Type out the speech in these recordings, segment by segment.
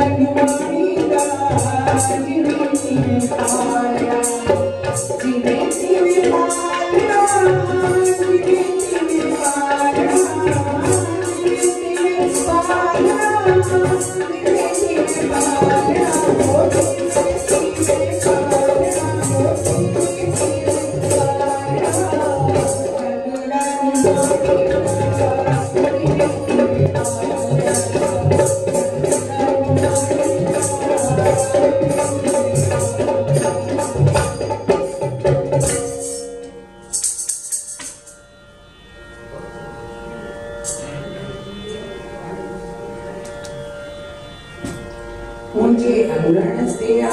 Thank you. मुझे अनुरण से आ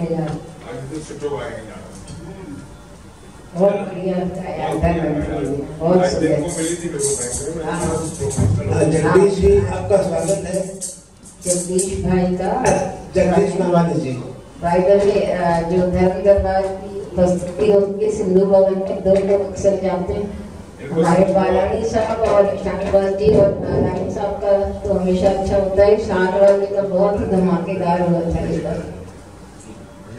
में हाँ। प्रोफेशनल जगदीश जी आपका स्वागत है। जगदीश भाई का जगदीश नवानी जी। में अ, जो धर्म दरबार की उपस्थिति होगी सिंधु भवन में दो लोग अक्सर जाते हैं। हमारे बालानी साहब और शाहबाज जी और नारायण साहब का तो हमेशा अच्छा होता है। शाहबाज जी का बहुत धमाकेदार हुआ था इस बार